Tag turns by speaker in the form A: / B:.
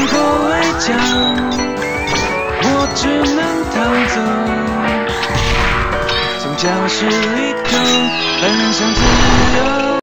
A: 无可奈何我只能逃走。从教室里头